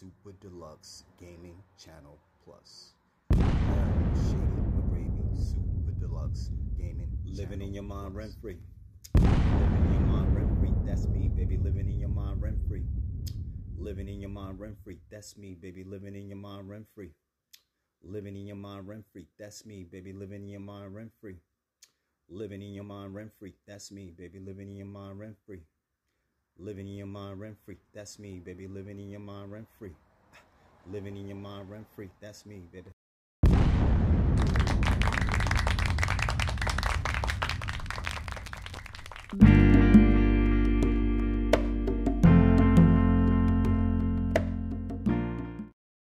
Super Deluxe Gaming Channel Plus. El Shady McGravy Super Deluxe Gaming Living Channel in your mind rent free. Living in your mind rent free. That's me, baby. Living in your mind rent free. Living in your mind rent free. That's me, baby. Living in your mind rent free. Living in your mind rent free. That's me, baby. Living in your mind rent free. Living in your mind rent free. That's me, baby. Living in your mind rent free. Living in your mind rent free. That's me, baby. Living in your mind rent free. Living in your mind rent free. That's me, baby.